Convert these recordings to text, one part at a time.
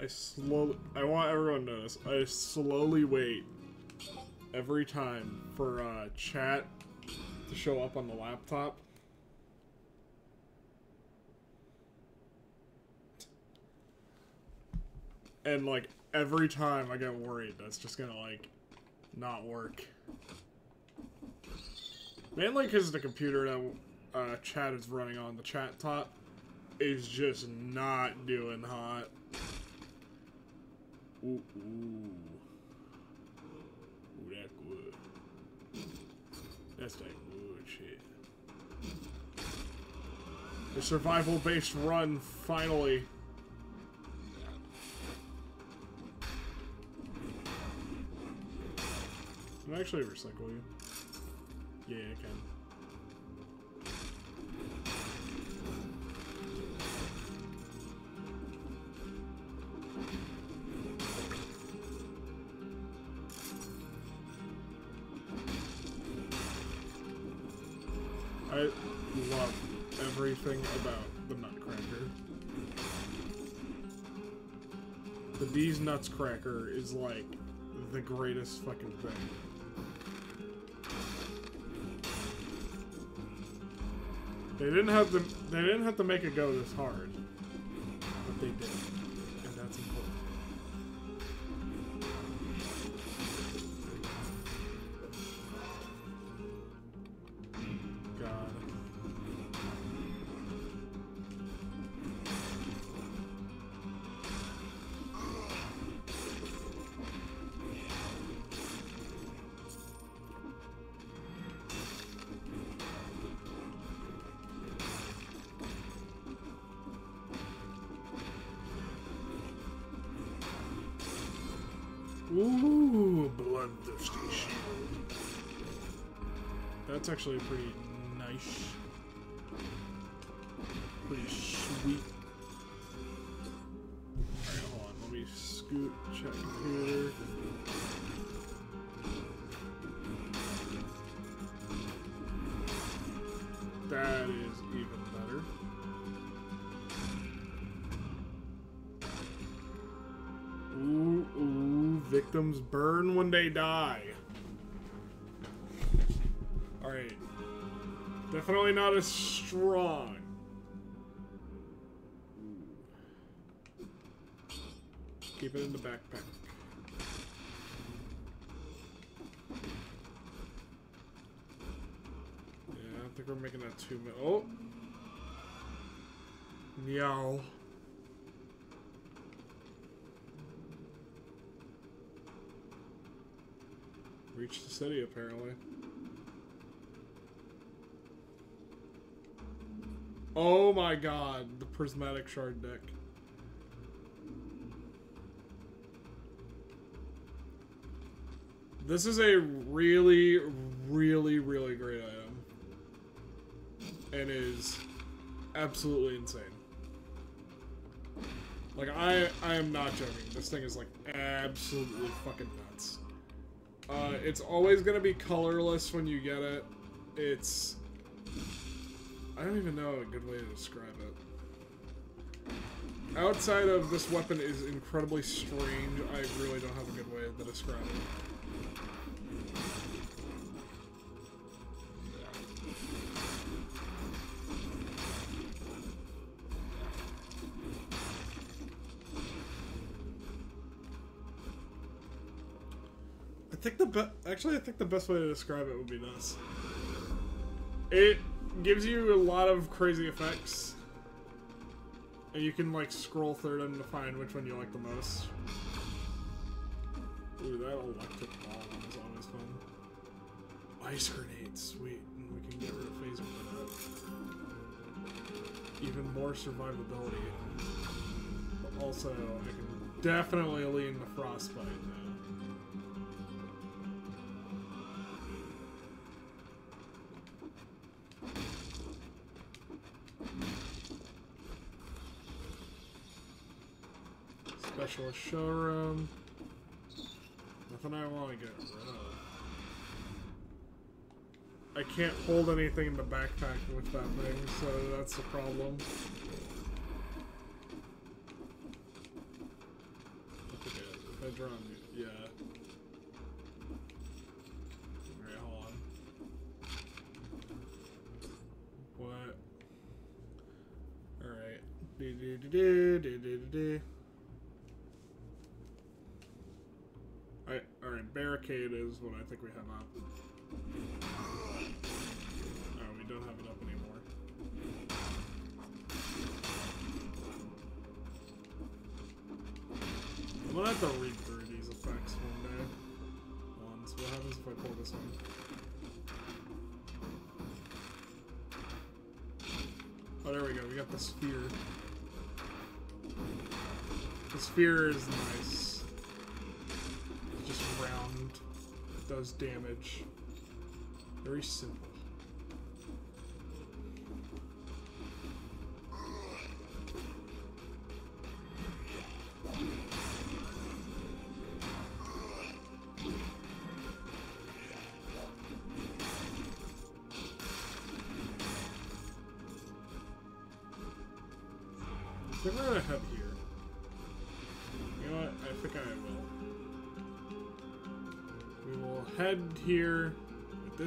I slowly. I want everyone to notice. I slowly wait every time for uh, chat to show up on the laptop. And like every time I get worried that's just gonna like not work. Mainly because the computer that uh, chat is running on, the chat top, is just not doing hot. Ooh, ooh. Ooh, that good. That's that good shit. The survival-based run, finally. Can I actually recycle you? Yeah, I can. D's Nuts Cracker is like the greatest fucking thing. They didn't have to. They didn't have to make it go this hard, victims burn when they die. Alright. Definitely not as strong. Keep it in the backpack. Yeah, I don't think we're making that too much. Oh! Meow. Reached the city, apparently. Oh my god, the prismatic shard deck. This is a really, really, really great item. And is absolutely insane. Like, I, I am not joking. This thing is, like, absolutely fucking nuts. Uh, it's always gonna be colorless when you get it. It's... I don't even know a good way to describe it. Outside of this weapon is incredibly strange, I really don't have a good way to describe it. Actually I think the best way to describe it would be this. It gives you a lot of crazy effects. And you can like scroll through them to find which one you like the most. Ooh, that electric ball one is always fun. Ice grenades, sweet. And we can get rid of phaser for that. Even more survivability. But also, I can definitely lean the frostbite now. Specialist showroom. Nothing I want to get rid of. I can't hold anything in the backpack with that thing, so that's the problem. damage on you. Yeah. Alright, hold on. What? Alright. Do do do do do do do. Alright, barricade is what I think we have up. Oh, we don't have it up anymore. I'm gonna have to read through these effects one day. Once. What happens if I pull this one? Oh, there we go. We got the sphere. The sphere is nice. Does damage. Very simple.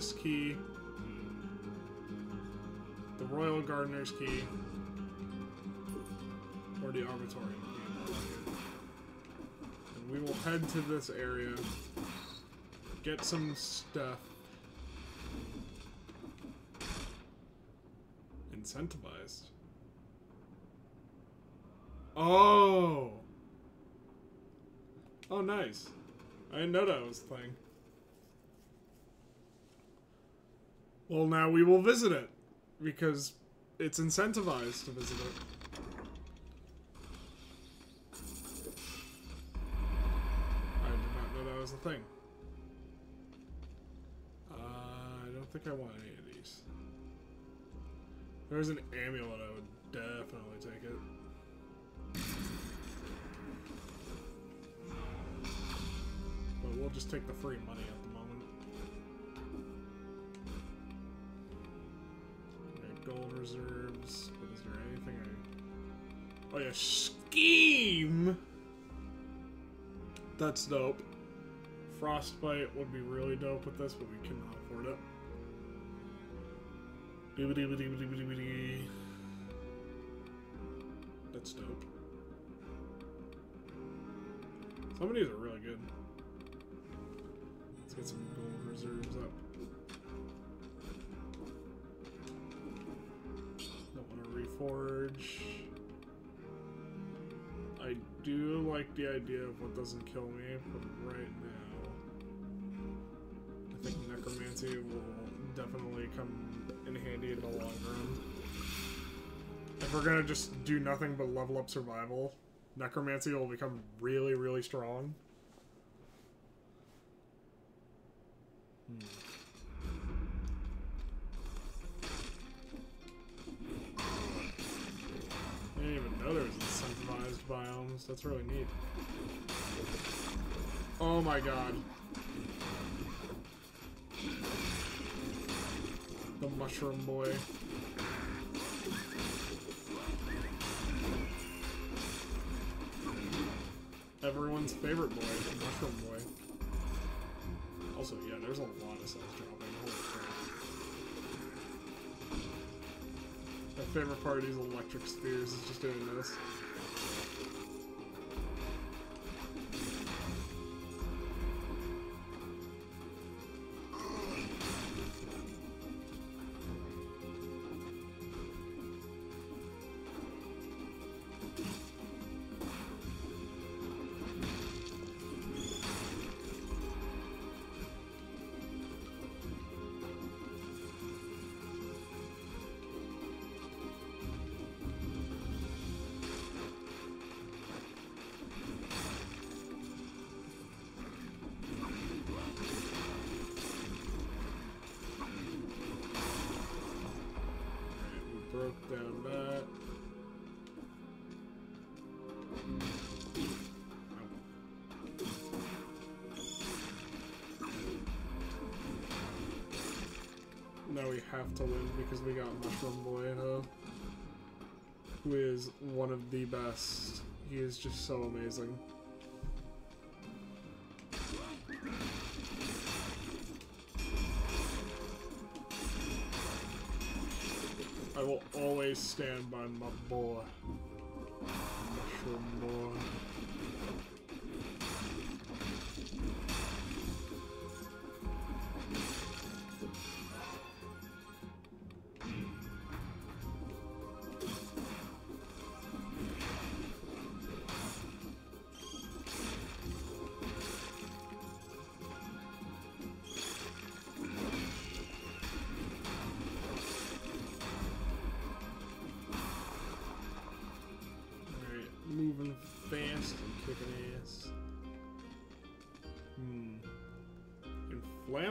This key, hmm, the Royal Gardener's key, or the Arboretum key. And we will head to this area, get some stuff, incentivized. Oh. Oh, nice. I didn't know that was a thing. Well, now we will visit it because it's incentivized to visit it. I did not know that was a thing. Uh, I don't think I want any of these. There's an amulet, I would definitely take it. But we'll just take the free money gold reserves. But is there anything I... Oh yeah, scheme! That's dope. Frostbite would be really dope with this, but we cannot afford it. That's dope. Some of these are really good. Let's get some gold reserves up. Reforge. I do like the idea of what doesn't kill me, but right now, I think necromancy will definitely come in handy in the long run. If we're gonna just do nothing but level up survival, necromancy will become really, really strong. Hmm. Biomes. That's really neat. Oh my god. The mushroom boy. Everyone's favorite boy, the mushroom boy. Also, yeah, there's a lot of cells dropping. Holy crap. My favorite part of these electric spheres is just doing this. have to win because we got Mushroom Boy, huh? Who is one of the best. He is just so amazing. I will always stand by my boy. Mushroom Boy.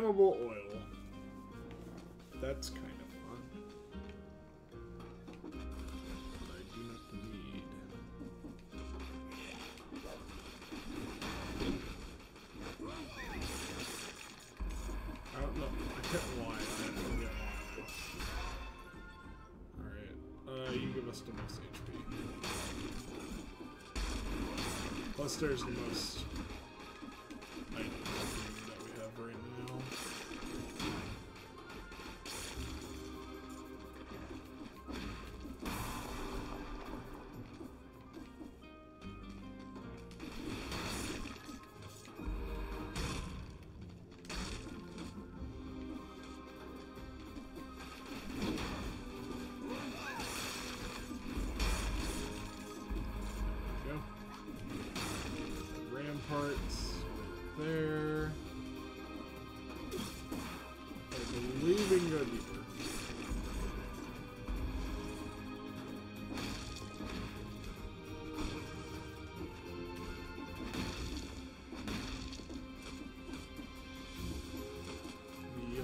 Inflammable oil. That's kind of fun. I do not need. I don't know. I hit Y. I don't get Alright. Uh, you give us the most HP. Plus, there's the most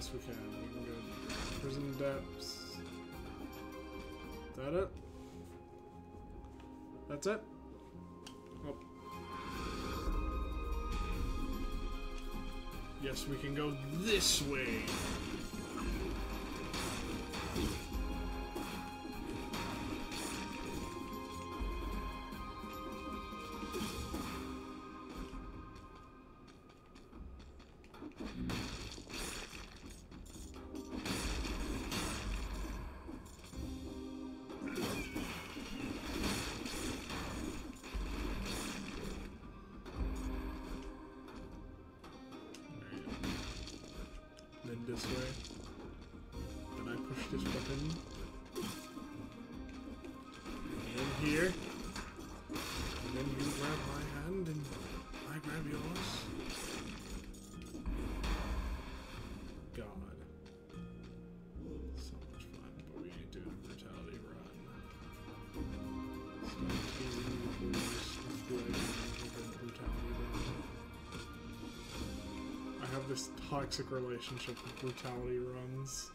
Yes, we can. We can go. Prison depths. Is that it? That's it? Oh. Yes, we can go this way. This way. Then I push this button. This toxic relationship with brutality runs.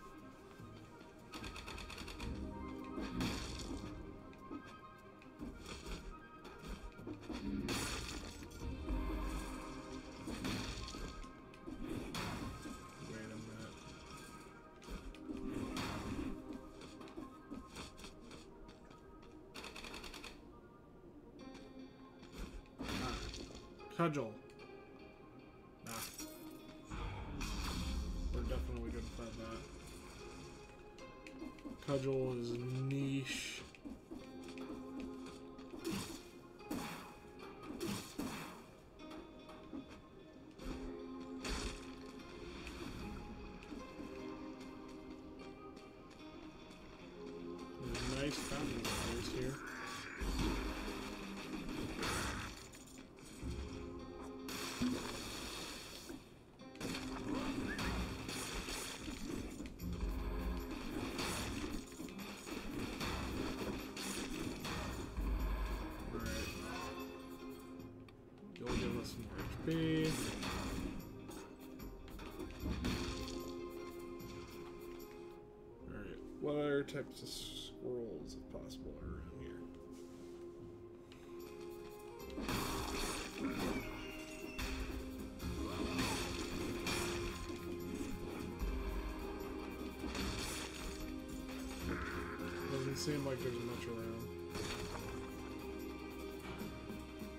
You'll more HP. Alright. What other types of scrolls, if possible, are around here? Doesn't seem like there's much around.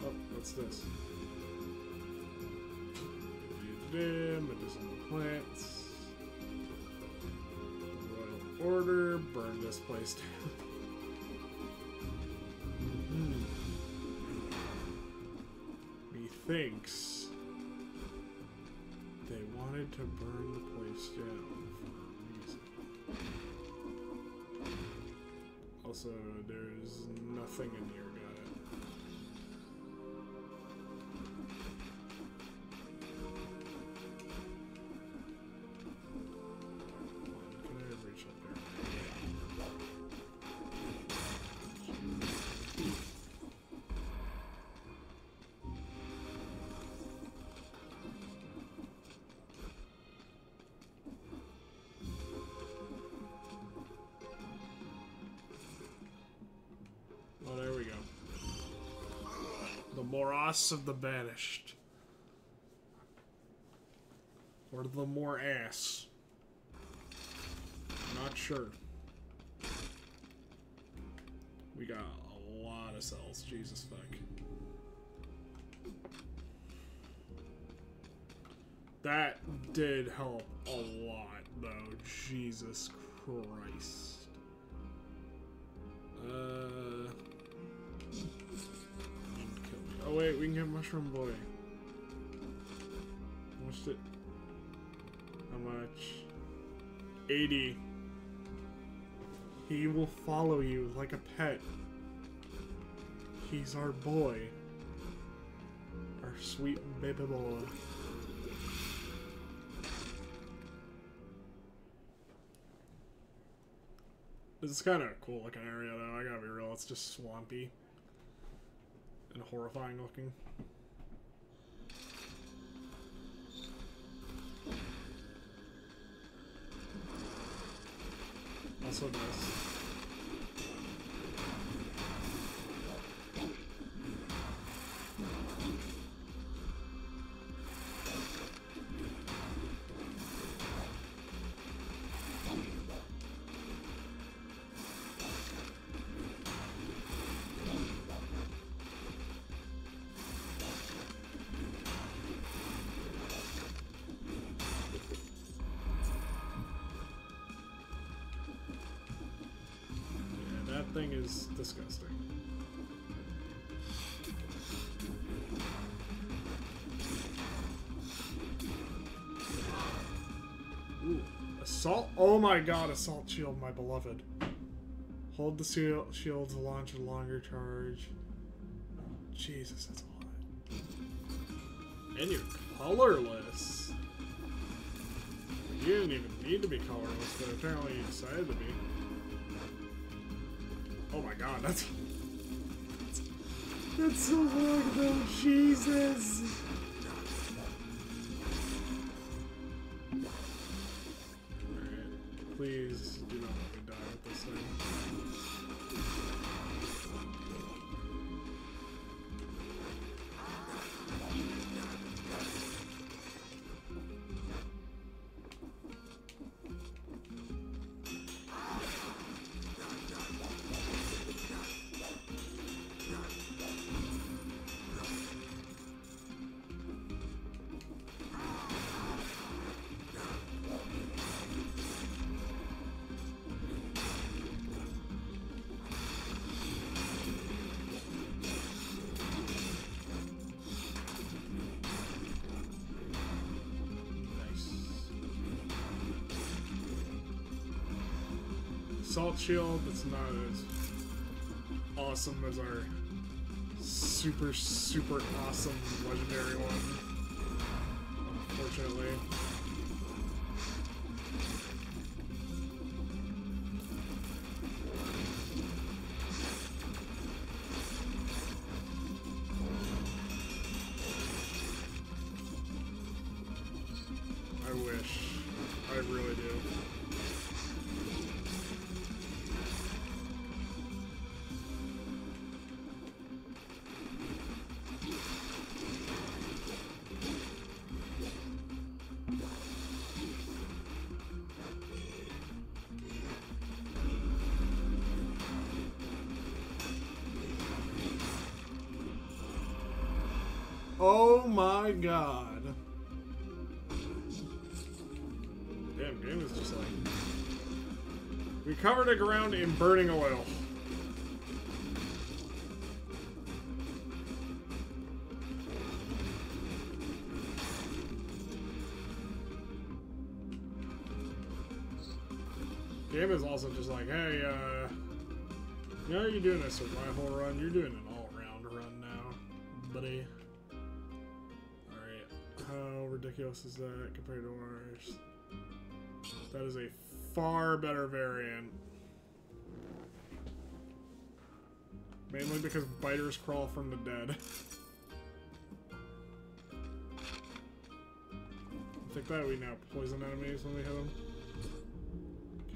Oh, what's this? Medicinal plants. Royal order, burn this place down. Mhm. Methinks they wanted to burn the place down for a reason. Also, there's nothing in here, Morass of the Banished. Or the more ass. Not sure. We got a lot of cells. Jesus fuck. That did help a lot, though. Jesus Christ. Get Mushroom Boy. What's it? How much? 80. He will follow you like a pet. He's our boy. Our sweet baby boy. This is kind of cool looking area though, I gotta be real, it's just swampy. And horrifying looking. Also this. Is disgusting. Ooh, assault! Oh my god, assault shield, my beloved. Hold the shield, shield to launch a longer charge. Jesus, that's a lot. And you're colorless. You didn't even need to be colorless, but apparently you decided to be. God, that's. That's, so long though, Jesus! Alright, please do not Salt shield, that's not as awesome as our super, super awesome legendary one. Unfortunately. Oh my god. Damn, game is just like We covered the ground in burning oil. Game is also just like, hey, uh, you you're doing a survival run, you're doing an ridiculous is that compared to ours? That is a far better variant. Mainly because biters crawl from the dead. I think that we now poison enemies when we hit them.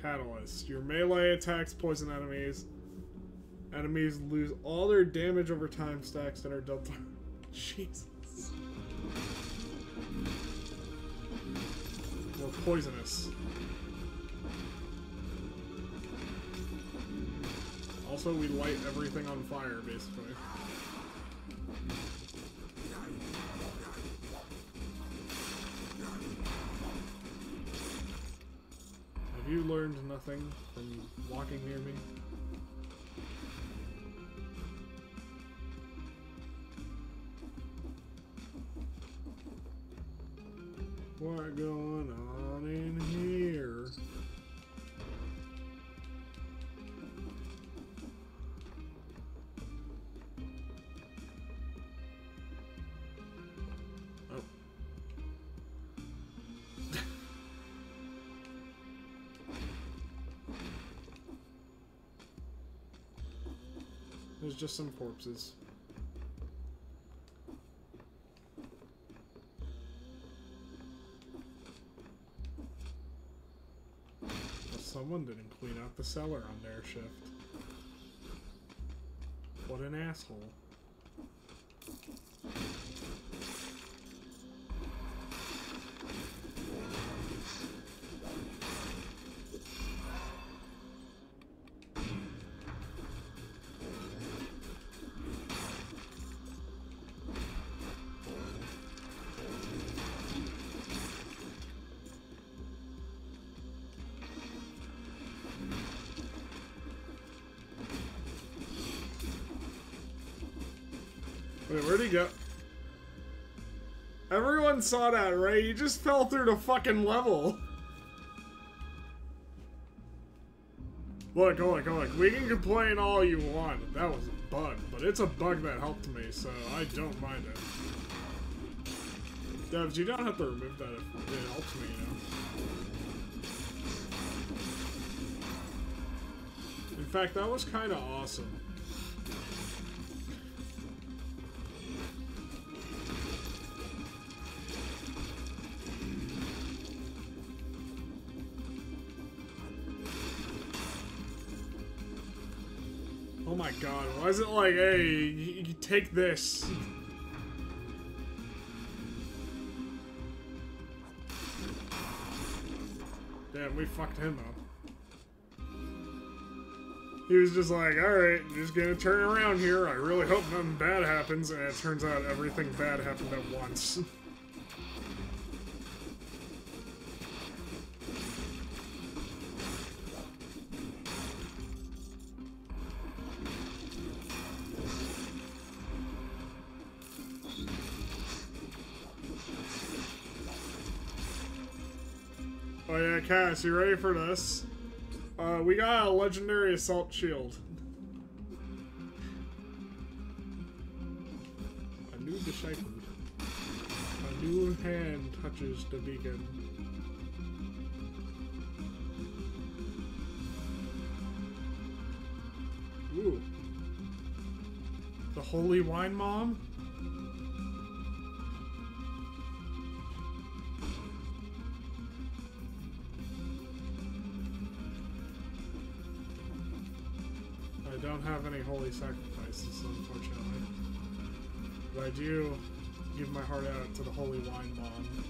Catalyst. Your melee attacks poison enemies. Enemies lose all their damage over time stacks that are dealt. Jesus. Poisonous. Also, we light everything on fire, basically. Have you learned nothing from walking near me? Going on Just some corpses. Well, someone didn't clean out the cellar on their shift. What an asshole. Wait, where'd he go? Everyone saw that, right? He just fell through the fucking level. Look, look, look. We can complain all you want. That was a bug, but it's a bug that helped me, so I don't mind it. Devs, you don't have to remove that if it helps me, you know? In fact, that was kind of awesome. God, why is it like, hey, you, you take this? Damn, we fucked him up. He was just like, alright, just gonna turn around here. I really hope nothing bad happens. And it turns out everything bad happened at once. yeah, Cass, you ready for this? Uh, we got a legendary assault shield. A new deciphered. A new hand touches the beacon. Ooh. The Holy Wine Mom? Sacrifices, unfortunately. But I do give my heart out to the Holy Wine Mom.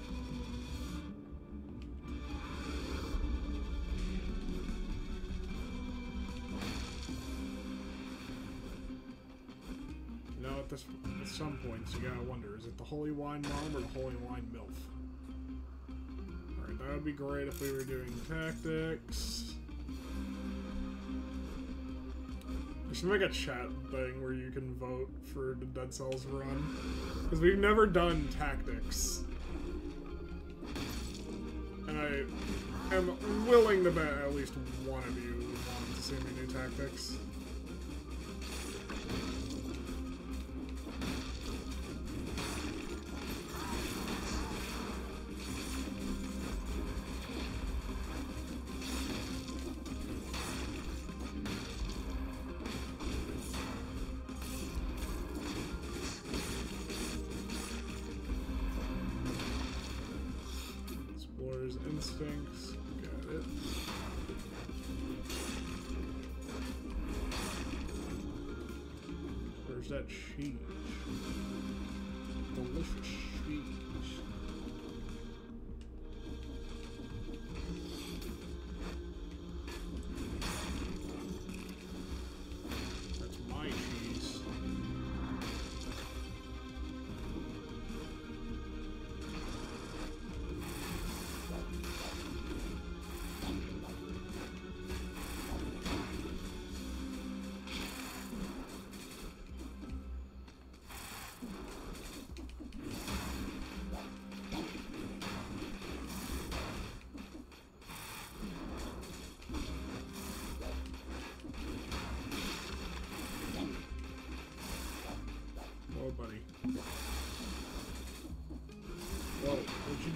You know, at, this, at some points, you gotta wonder, is it the Holy Wine Mom or the Holy Wine MILF? Alright, that would be great if we were doing tactics. Should make a chat thing where you can vote for the Dead Cells run. Because we've never done tactics. And I am willing to bet at least one of you would want to see me do tactics.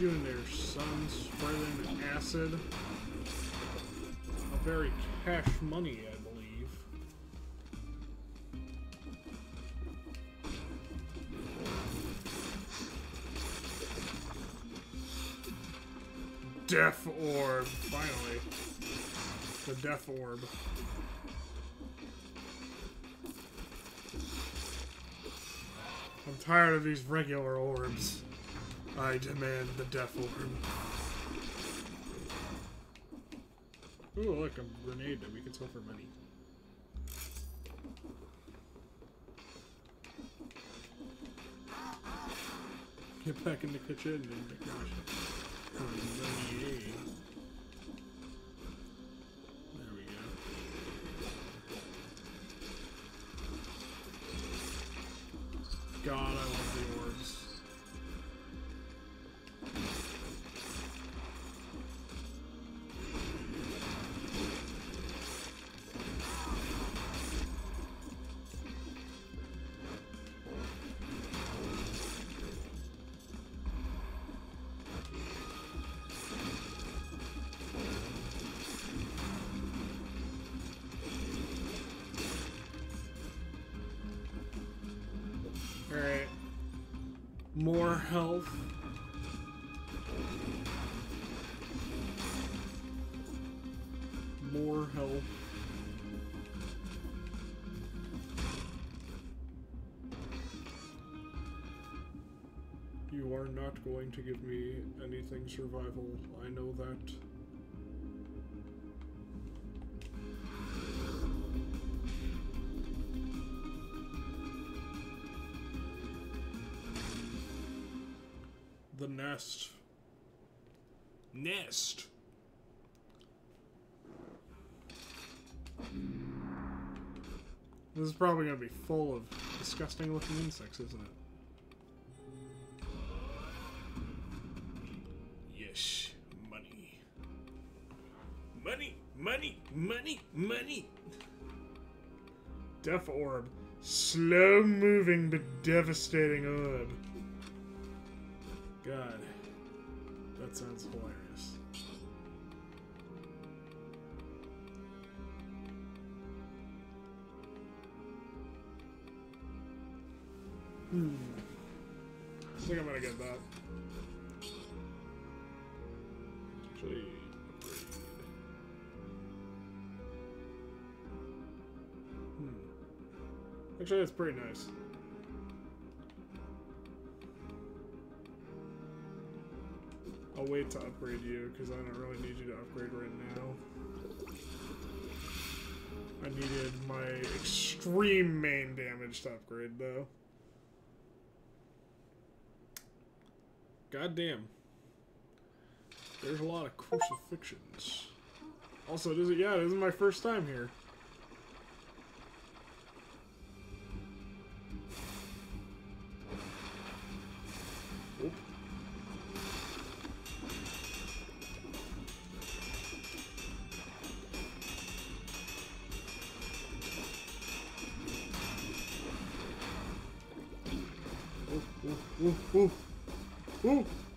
Doing there, son? Spreading acid? A very cash money, I believe. Death Orb, finally. The Death Orb. I'm tired of these regular orbs. I demand the Death Orb. Ooh, look, a grenade that we can sell for money. Get back in the kitchen and for. There we go. Health. More health. You are not going to give me anything survival. I know that. Nest. Nest. This is probably gonna be full of disgusting looking insects, isn't it? Yes, money. Money, money, money, money. Death orb. Slow moving but devastating orb. God. That sounds hilarious. Hmm. I think I'm gonna get that. Actually. Hmm. Actually, that's pretty nice. I'll wait to upgrade you because I don't really need you to upgrade right now. I needed my extreme main damage to upgrade though. God damn. There's a lot of crucifixions. Also, it is yeah, this is my first time here. Ooh, ooh, ooh, ooh.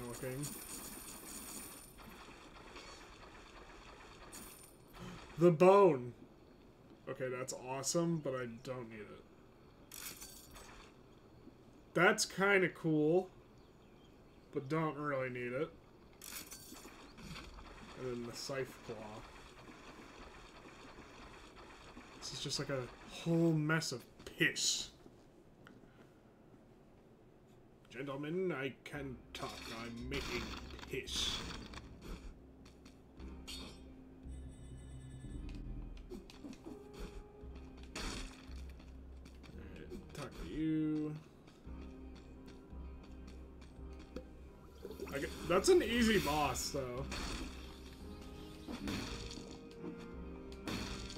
Horrifying looking. The bone! Okay, that's awesome, but I don't need it. That's kind of cool, but don't really need it. And then the scythe claw. This is just like a whole mess of piss. Gentlemen, I can talk. I'm making piss. Talk to you. Get, that's an easy boss, though.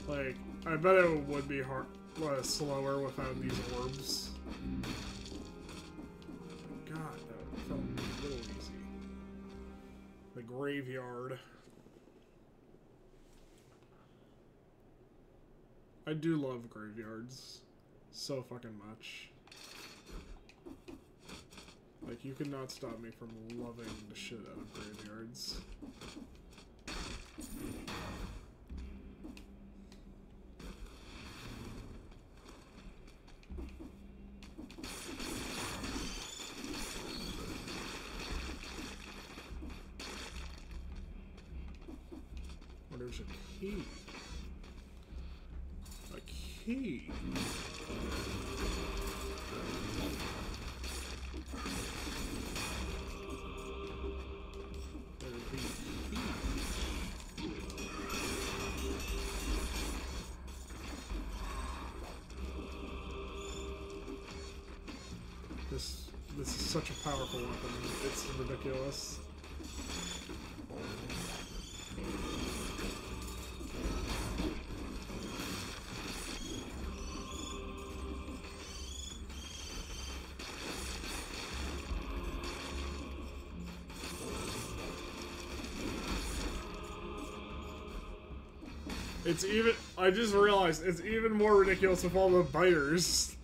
Like, I bet it would be hard, uh, slower without these orbs. Graveyard. I do love graveyards so fucking much. Like, you cannot stop me from loving the shit out of graveyards. There's a key. A key. This this is such a powerful weapon. It's ridiculous. It's even. I just realized it's even more ridiculous with all the biters.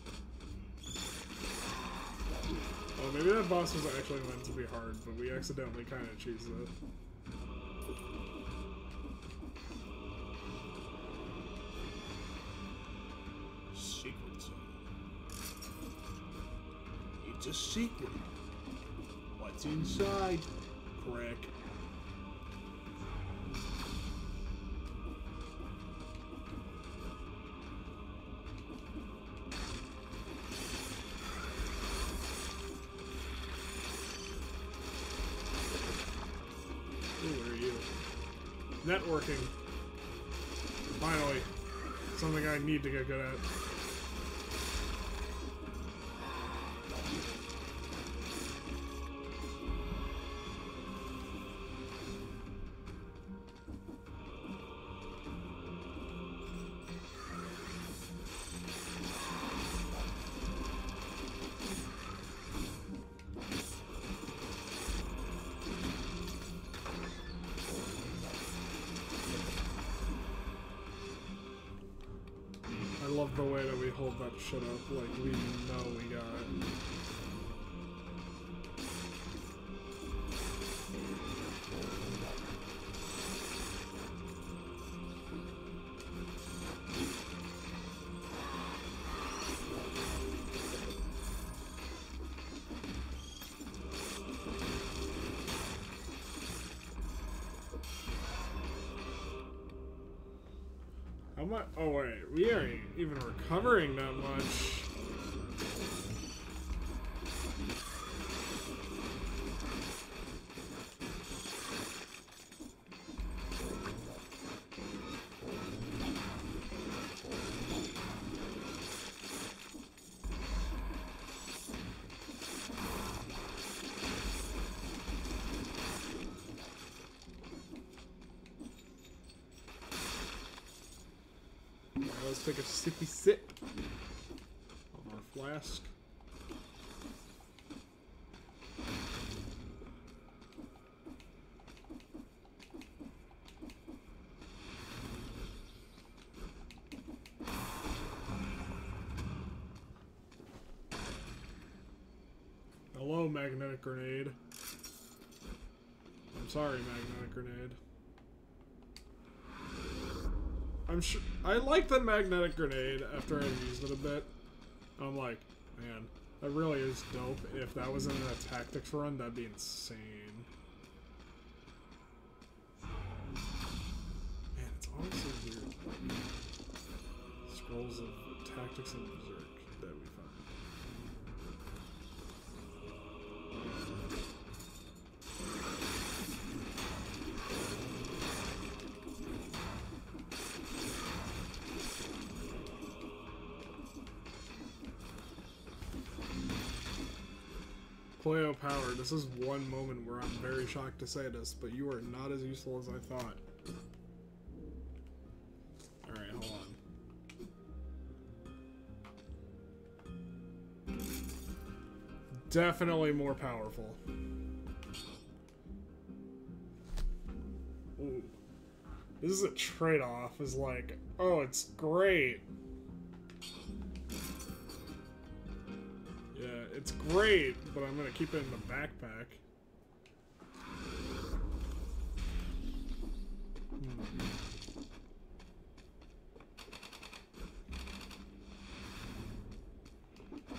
Oh, maybe that boss was actually meant to be hard, but we accidentally kind of cheesed it. Networking. Finally. Something I need to get good at. like we know we got. How much? Oh wait, we aren't even recovering that much. Magnetic grenade. I'm sorry, magnetic grenade. I'm sure I like the magnetic grenade after I've used it a bit. I'm like, man, that really is dope. If that was in a tactics run, that'd be insane. One moment where I'm very shocked to say this, but you are not as useful as I thought. Alright, hold on. Definitely more powerful. Ooh. This is a trade-off, is like, oh, it's great. Yeah, it's great, but I'm gonna keep it in the backpack.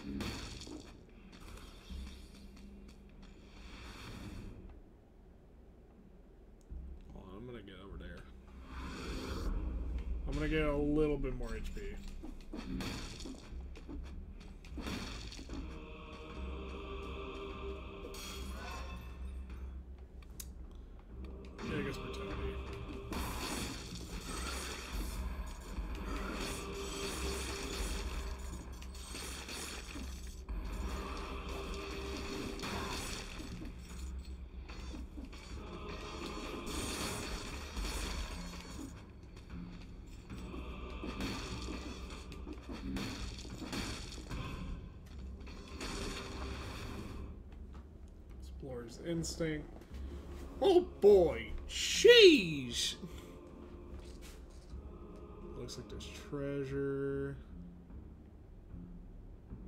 Hmm. I'm gonna get over there. I'm gonna get a little bit more HP. Explorer's Instinct. Oh boy! Jeez! Looks like there's treasure.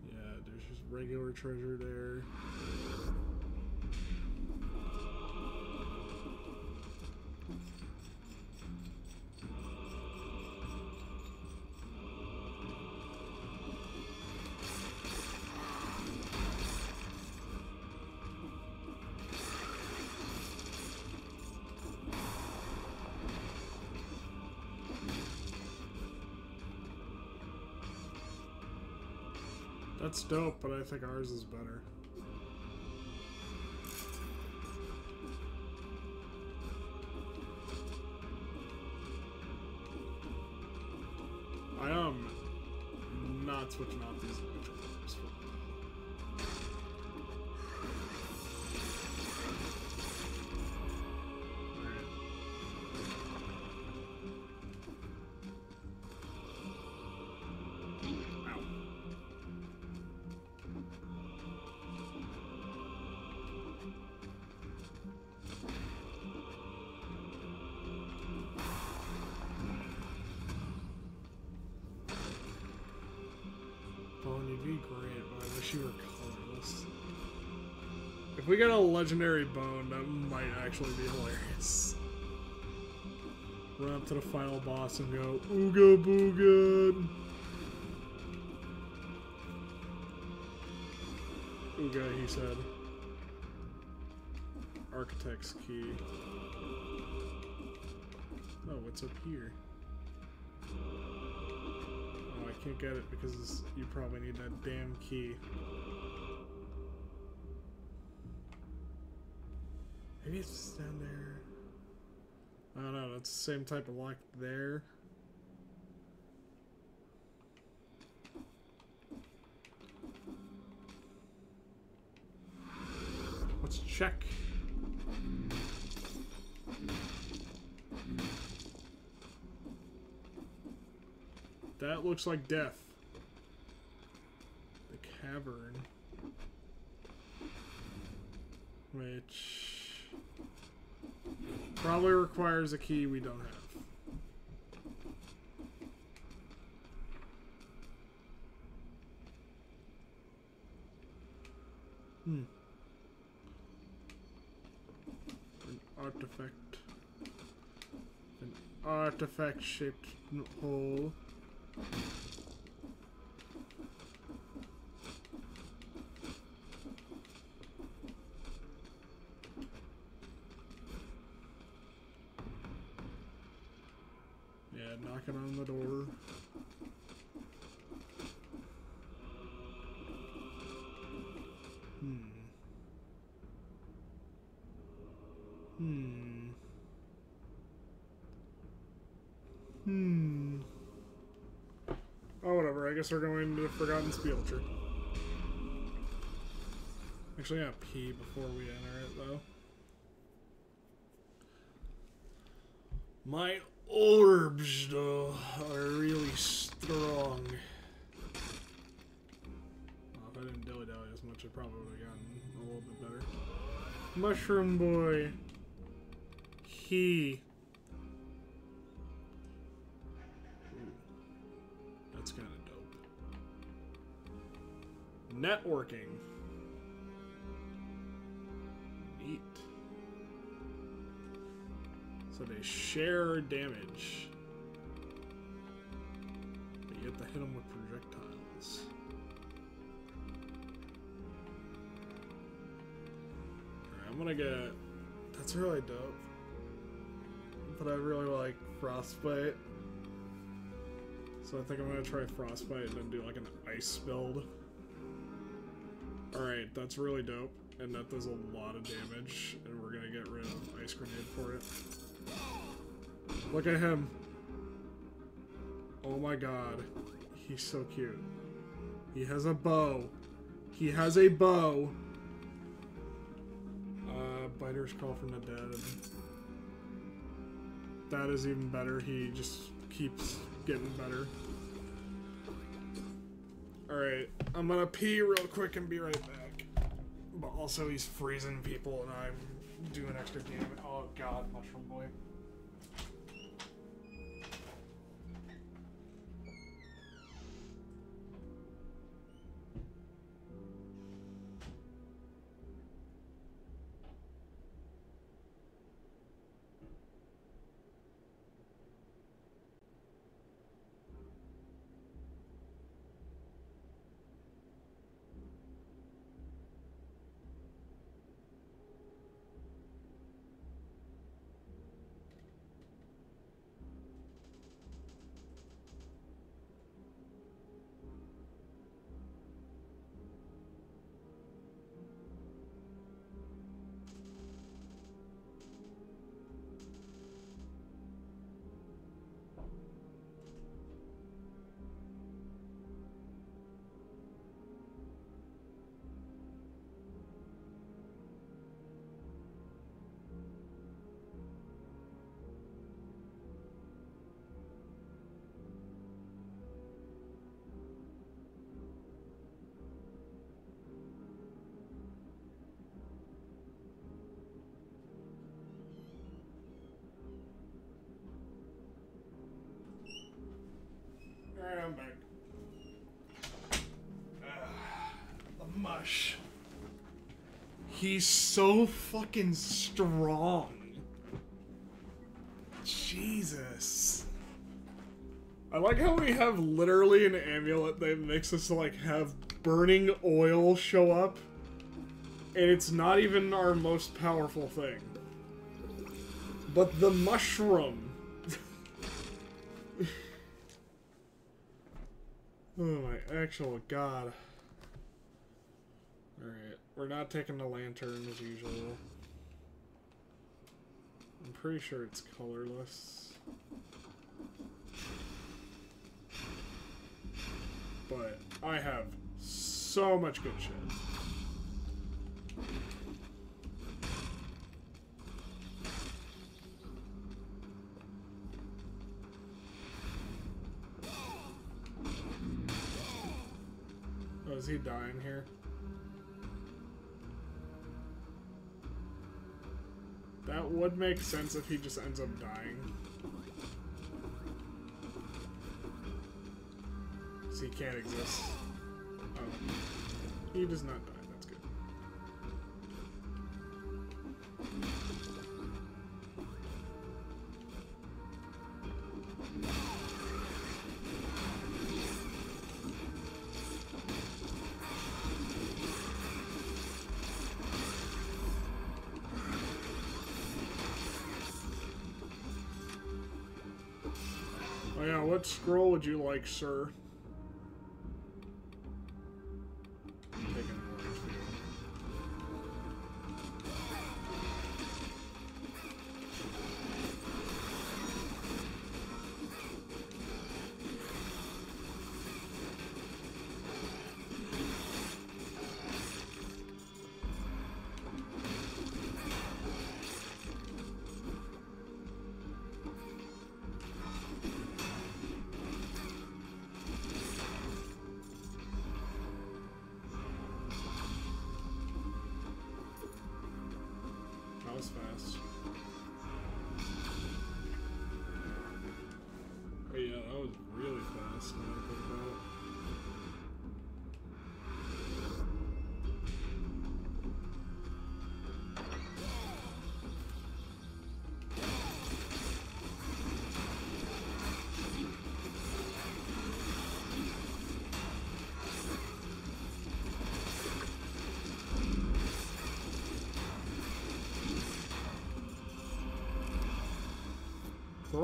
Yeah, there's just regular treasure there. That's dope, but I think ours is better. Be great, but I wish you were colorless. If we get a legendary bone, that might actually be hilarious. Run up to the final boss and go, Ooga Booga! Ooga, he said. Architect's key. Oh, what's up here? Can't get it because you probably need that damn key. Maybe it's down there. I don't know, that's the same type of lock there. Let's check. That looks like death. The cavern. Which probably requires a key we don't have. Hmm. An artifact. An artifact shaped hole. Yeah, knocking on the door. Guess we're going to Forgotten Sepulcher. Actually, I gotta pee before we enter it, though. My orbs, though, are really strong. Well, if I didn't dilly-dally as much, I probably would have gotten a little bit better. Mushroom Boy. He. Networking. Neat. So they share damage. But you have to hit them with projectiles. Alright, I'm gonna get... That's really dope. But I really like Frostbite. So I think I'm gonna try Frostbite and then do like an ice build. That's really dope. And that does a lot of damage. And we're gonna get rid of Ice Grenade for it. Look at him. Oh my god. He's so cute. He has a bow. He has a bow. Uh, Biter's Call from the Dead. That is even better. He just keeps getting better. Alright, I'm gonna pee real quick and be right back. But also, he's freezing people and I'm doing extra damage. Oh god, Mushroom Boy. Alright, I'm back. the mush. He's so fucking strong. Jesus. I like how we have literally an amulet that makes us like have burning oil show up. And it's not even our most powerful thing. But the mushroom. Actual god. Alright, we're not taking the lantern as usual. I'm pretty sure it's colorless. But I have so much good shit. He dying here? That would make sense if he just ends up dying. So he can't exist. Oh. He does not die, what scroll would you like, sir?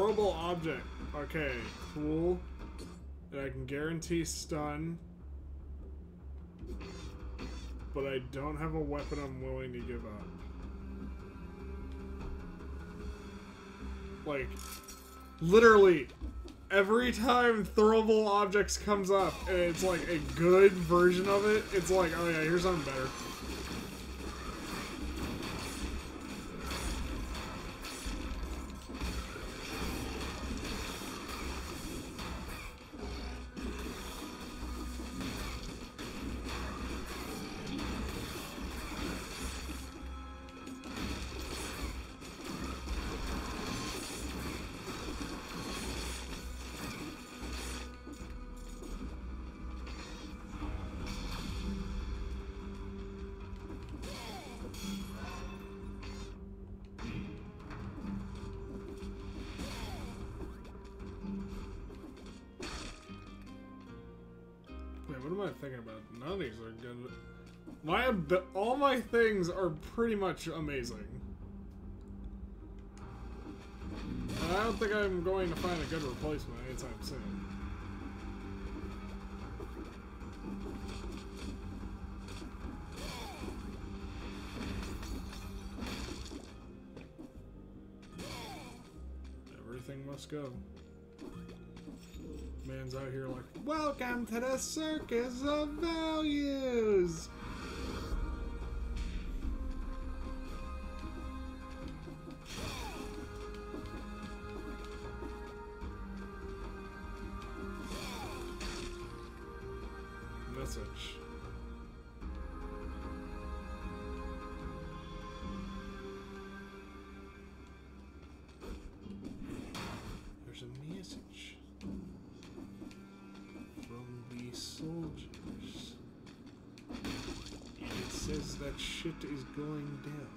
Throwable object. Okay, cool. And I can guarantee stun. But I don't have a weapon I'm willing to give up. Like, literally, every time throwable objects comes up and it's like a good version of it, it's like, oh yeah, here's something better. Are pretty much amazing. And I don't think I'm going to find a good replacement anytime soon. Everything must go. Man's out here like, Welcome to the circus of values! Is going down.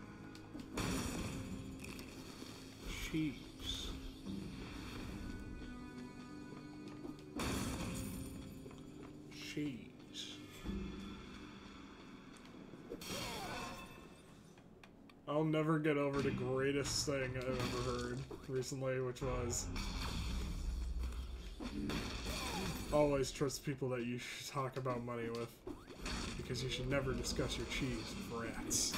I'll never get over the greatest thing I've ever heard recently, which was Always trust people that you talk about money with. Because you should never discuss your cheese with rats.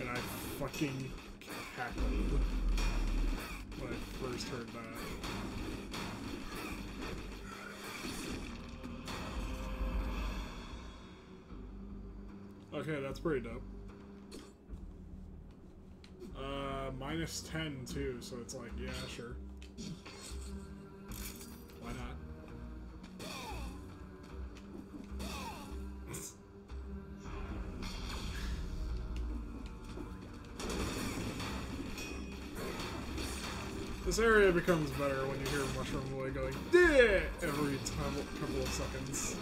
And I fucking cackled when I first heard that. Okay, that's pretty dope. Uh, minus 10 too, so it's like, yeah, sure. This area becomes better when you hear Mushroom Boy going, yeah, every time, couple of seconds.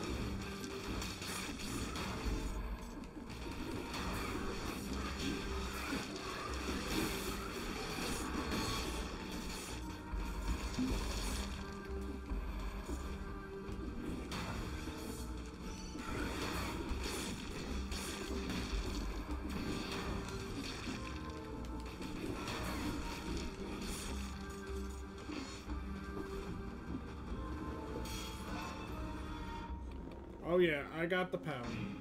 Got the pound.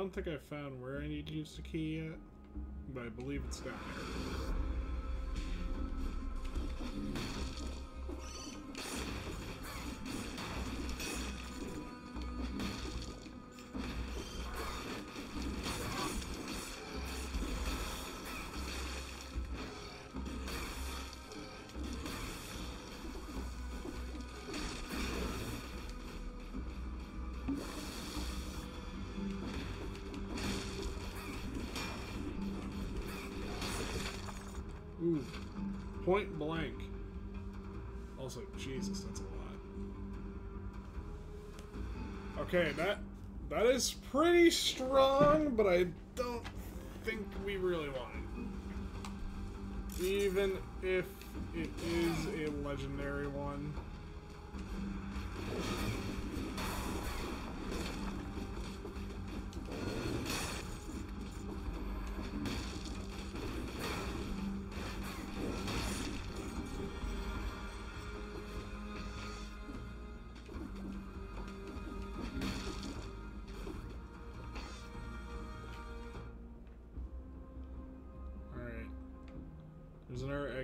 I don't think I found where I need to use the key yet, but I believe it's down here. Okay, that that is pretty strong, but I don't think we really want it. Even if it is a legendary one.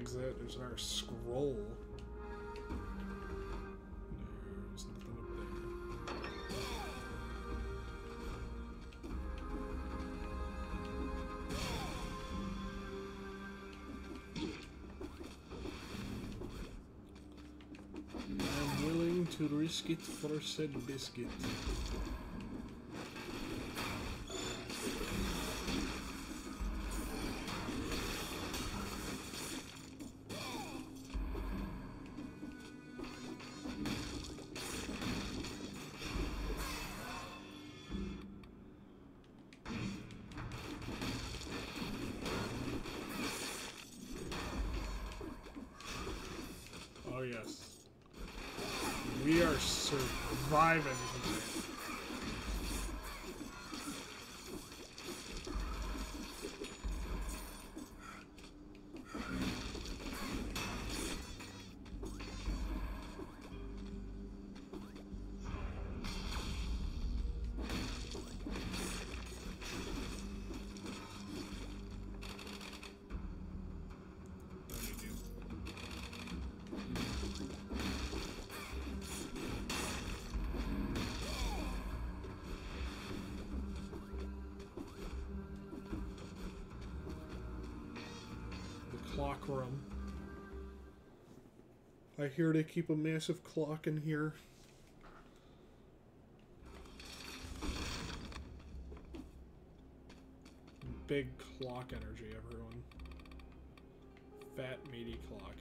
Exit. There's another scroll. There's nothing up there. I'm willing to risk it for said biscuit. Clock room. I hear they keep a massive clock in here. Big clock energy, everyone. Fat, meaty clock.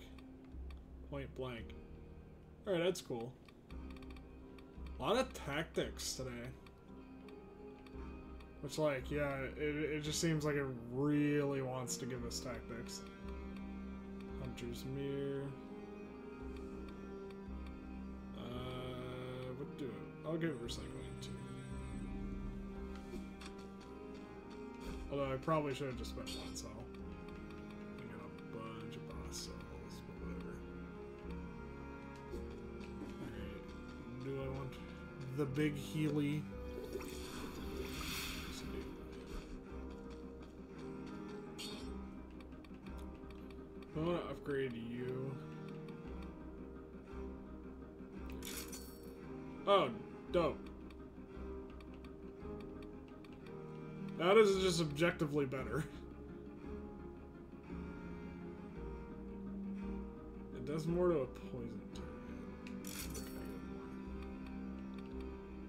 Point blank. Alright, that's cool. A lot of tactics today. Which, like, yeah, it, it just seems like it really wants to give us tactics. Hunter's Mirror. Uh, what do it? I'll give recycling too. Although I probably should have just spent one cell. I got a bunch of boss cells, but whatever. Alright. Do I want the big Healy? Is objectively better. It does more to a poison.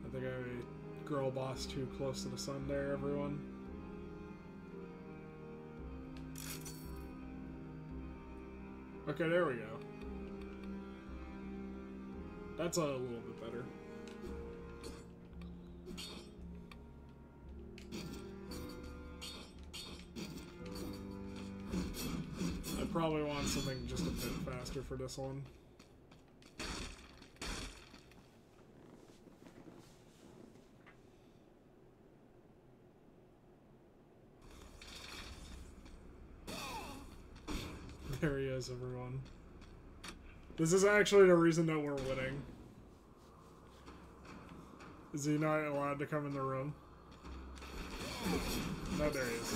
I think I girl boss too close to the sun there, everyone. Okay, there we go. That's a little bit better. For this one. There he is, everyone. This is actually the reason that we're winning. Is he not allowed to come in the room? No, there he is.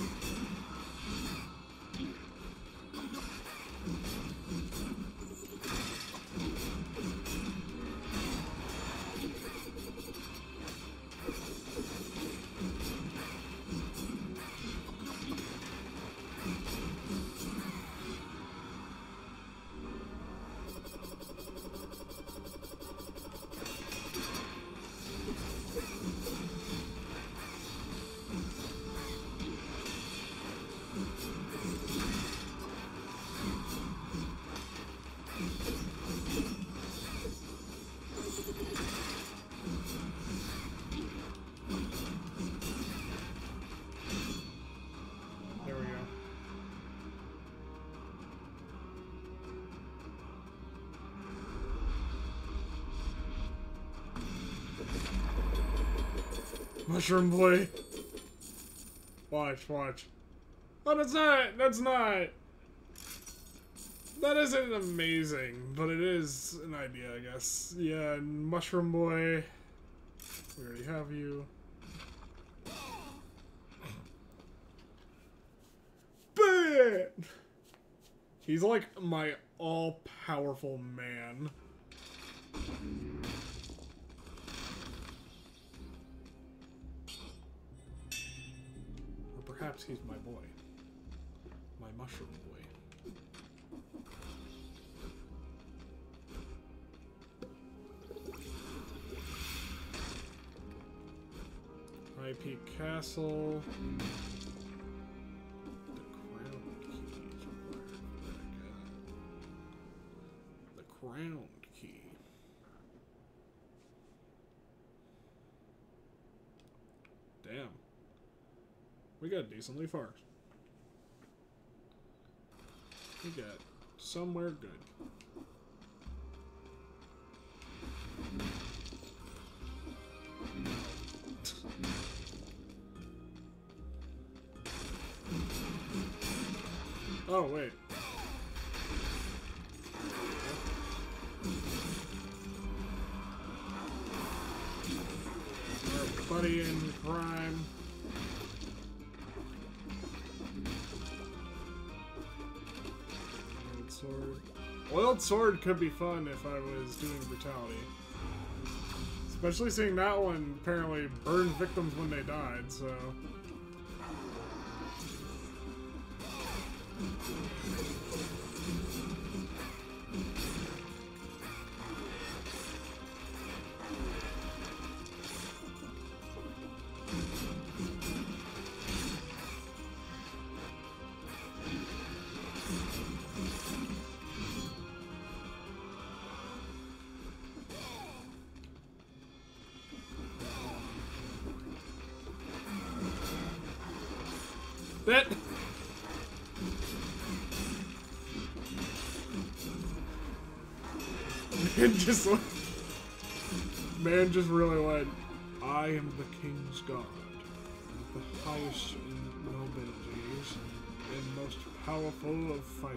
Mushroom boy. Watch, watch. Oh, that's not. That's not. That isn't amazing, but it is an idea, I guess. Yeah, Mushroom Boy. We already have you. Bam! He's like my all-powerful man. Perhaps he's my boy. My mushroom boy. IP Castle. Got decently far. We got somewhere good. Oh, wait. Oiled sword could be fun if I was doing brutality. Especially seeing that one apparently burned victims when they died, so.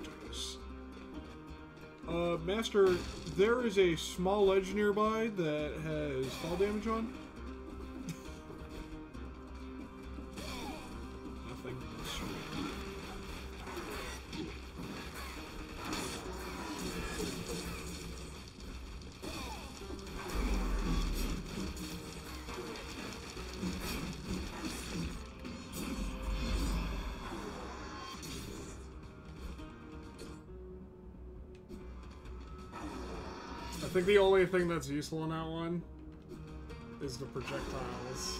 Fighters. Uh, Master, there is a small ledge nearby that has fall damage on. The only thing that's useful in that one is the projectiles.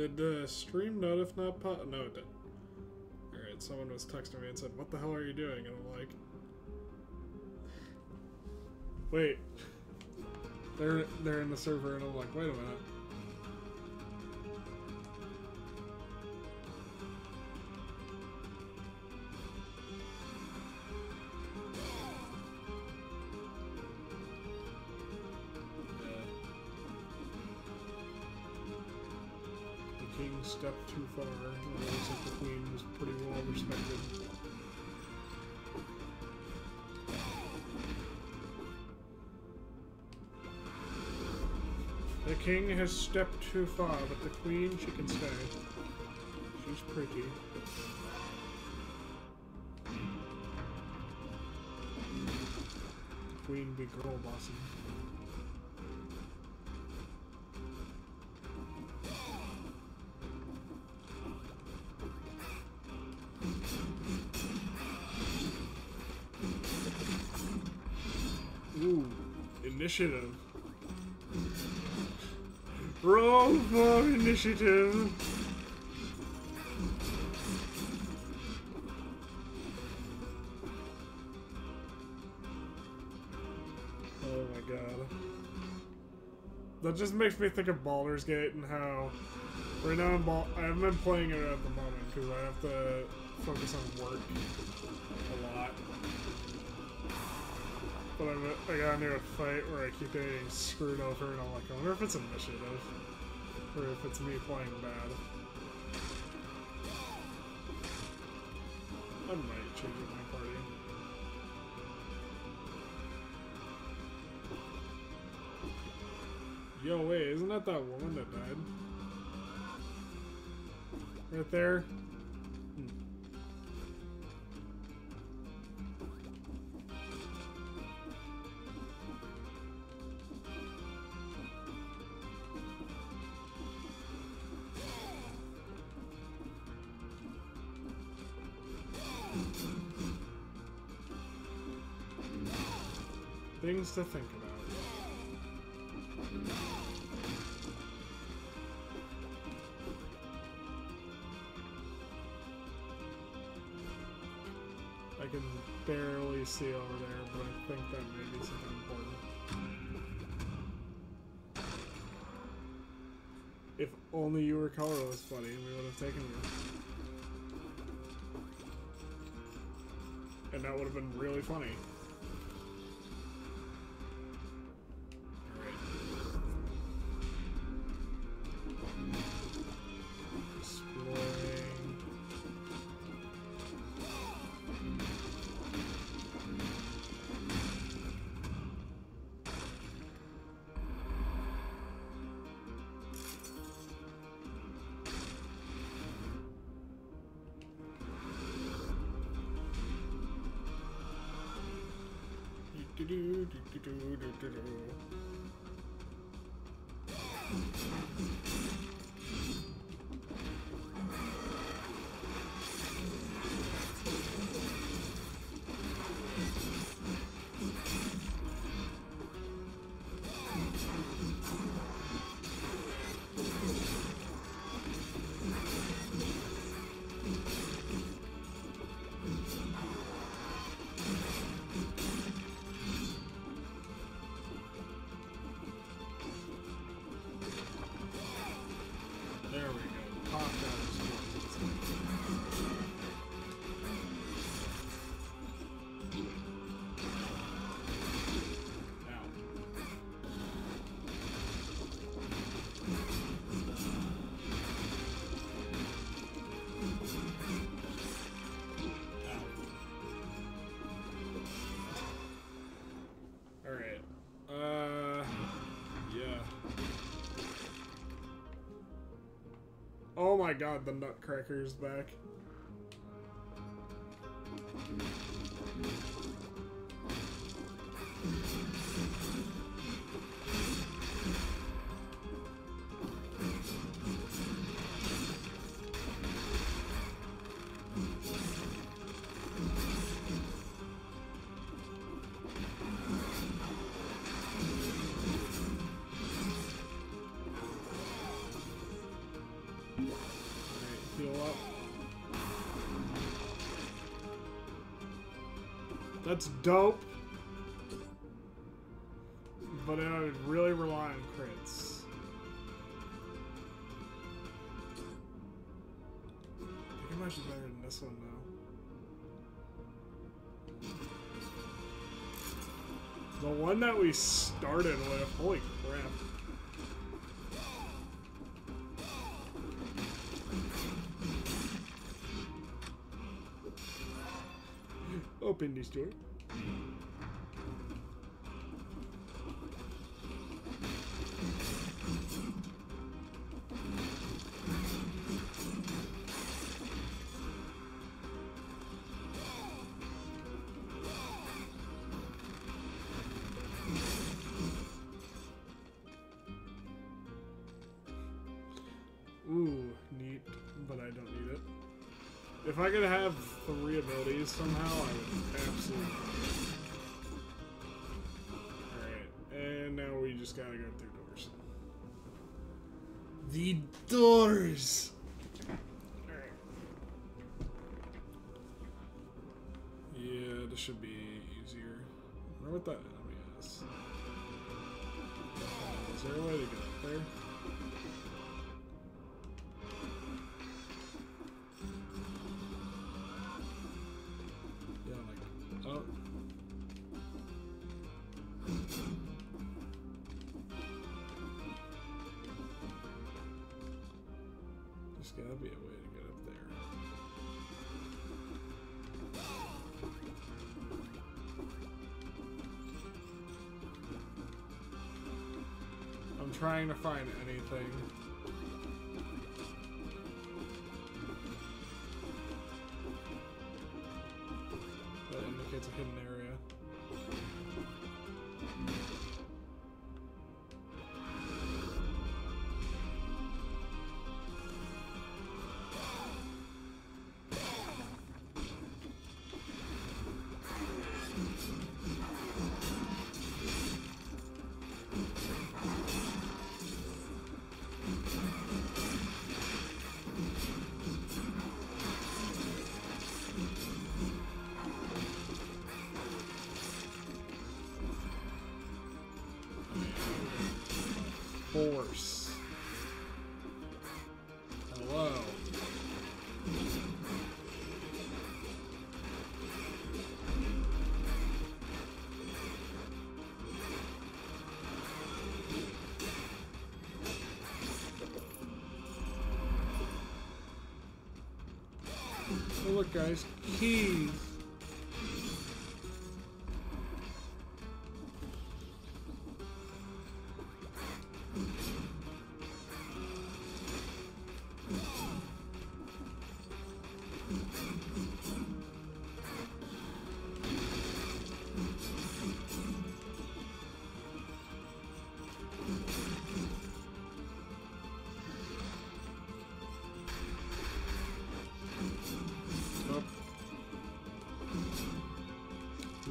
Did the stream note if not pop? No, it didn't. Alright, someone was texting me and said, What the hell are you doing? And I'm like, Wait. They're they're in the server, and I'm like, wait a minute. Far. the queen was pretty well respected. The king has stepped too far, but the queen, she can stay. She's pretty. Queen be girl bossy. Initiative. Roll for initiative. Oh my god. That just makes me think of Baldur's Gate and how right now I'm Bal- I haven't been playing it at the moment because I have to focus on work a lot. But I got into a fight where I keep getting screwed over and I'm like, I wonder if it's initiative. Or if it's me playing bad. I might change my party. Yo, wait, isn't that that woman that died? Right there? Things to think about. I can barely see over there, but I think that may be something important. If only you were colorless, buddy, we would have taken you. And that would have been really funny. Do, do, do, do, do, my god, the Nutcracker's back. That's dope. But I would really rely on crits. I think I might be better than this one though. The one that we started with, holy crap. Open this door. Should be easier. I wonder what that enemy is. Is there a way to get up there? Yeah, like, oh. There's gotta be a way trying to find anything. Force. Hello. Oh, look, guys. Keys.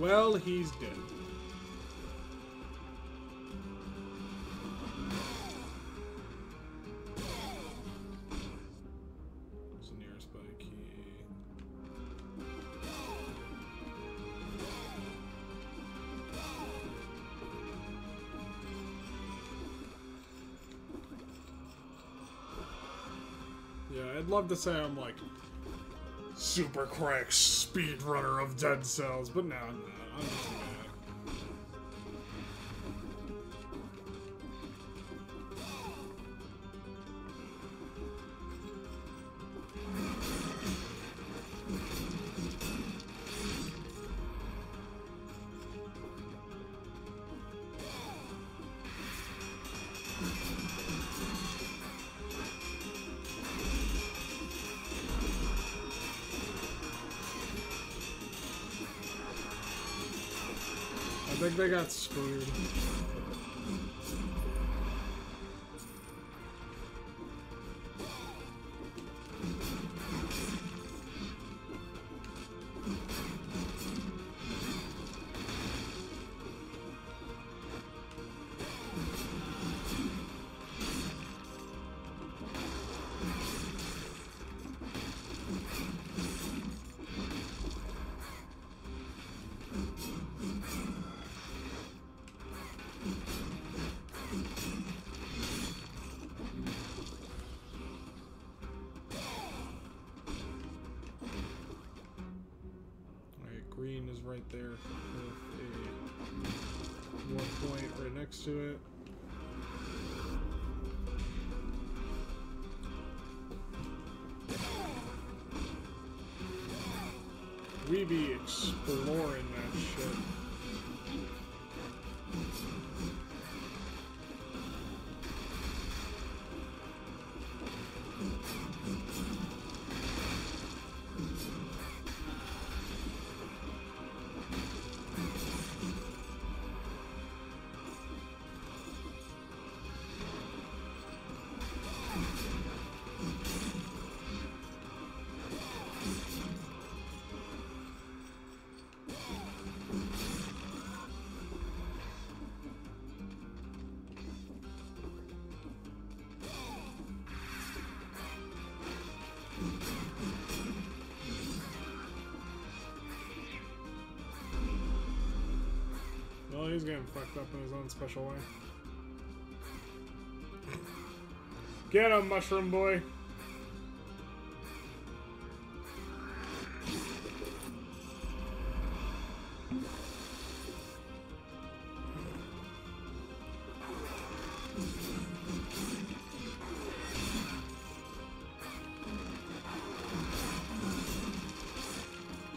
Well, he's dead. The nearest key? Yeah, I'd love to say I'm like super crack speedrunner of Dead Cells, but no, I'm understand. Green is right there with a one point right next to it. He's getting fucked up in his own special way. Get him, mushroom boy.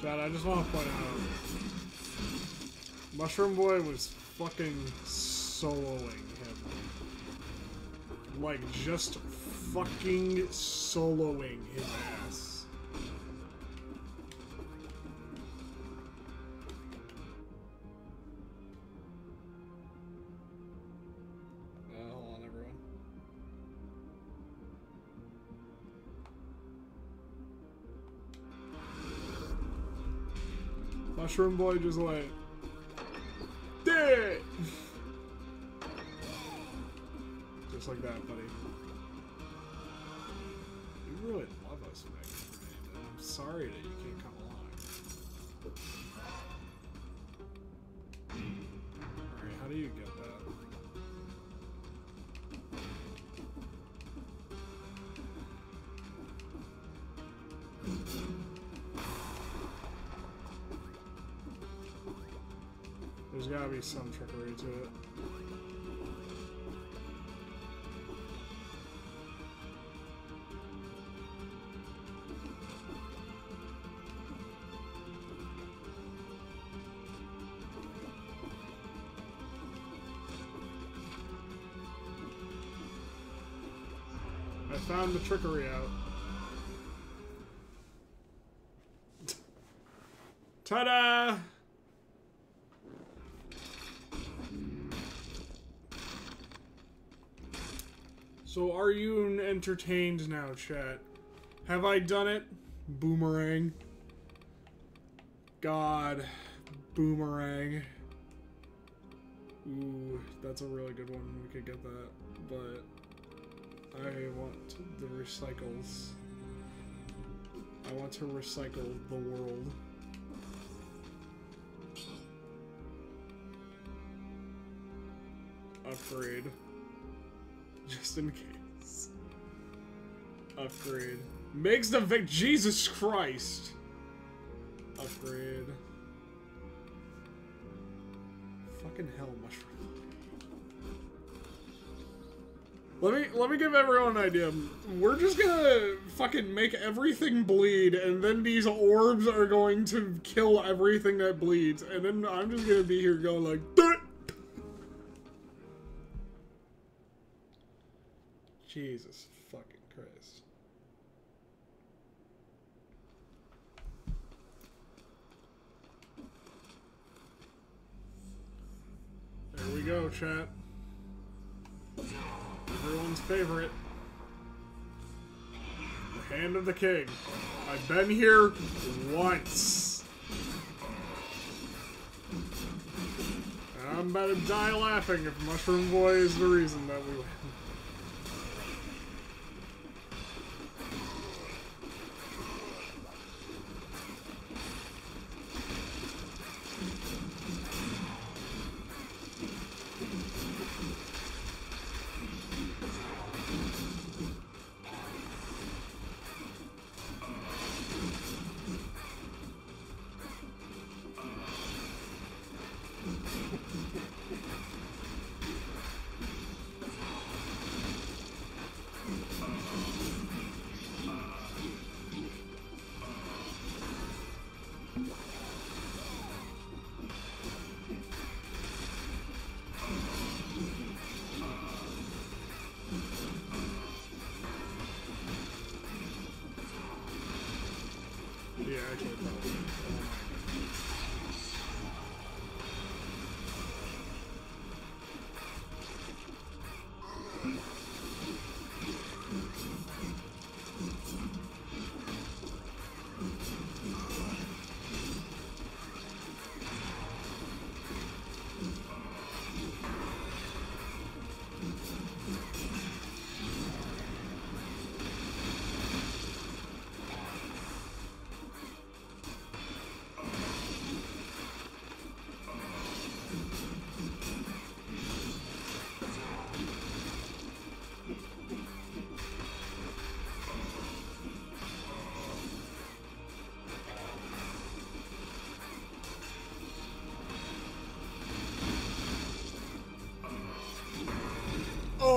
Chad, I just want to point out Mushroom Boy was fucking soloing him. Like, just fucking soloing his ass. Uh, hold on, everyone. Mushroom Boy just like gotta be some trickery to it. I found the trickery out. Ta-da! So are you entertained now, chat? Have I done it? Boomerang. God. Boomerang. Ooh, that's a really good one. We could get that, but I want the recycles. I want to recycle the world. Upgrade. Just in case. Upgrade. Makes the Vic- Jesus Christ! Upgrade. Fucking hell, mushroom. Let me let me give everyone an idea. We're just gonna fucking make everything bleed, and then these orbs are going to kill everything that bleeds, and then I'm just gonna be here going like, Jesus fucking Christ. There we go, chat. Everyone's favorite. The Hand of the King. I've been here once. I'm about to die laughing if Mushroom Boy is the reason that we win.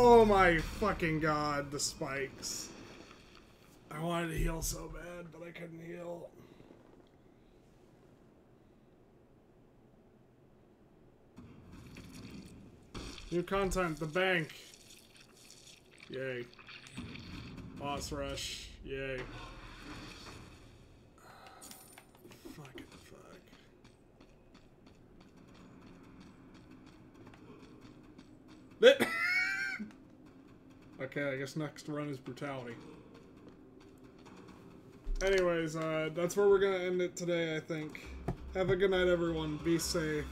Oh my fucking god, the spikes. I wanted to heal so bad, but I couldn't heal. New content, the bank. Yay. Boss rush. Yay. Fucking fuck. That- okay, I guess next run is brutality. Anyways, uh, that's where we're gonna end it today, I think. Have a good night, everyone. Be safe.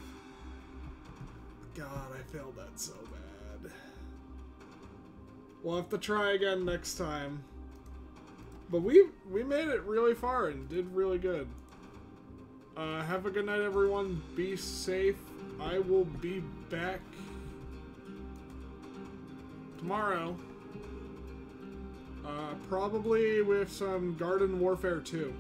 God, I failed that so bad. We'll have to try again next time. But we we made it really far and did really good. Uh, have a good night, everyone. Be safe. I will be back tomorrow. Uh, probably with some Garden Warfare 2.